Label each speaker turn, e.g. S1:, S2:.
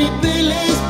S1: mi playlist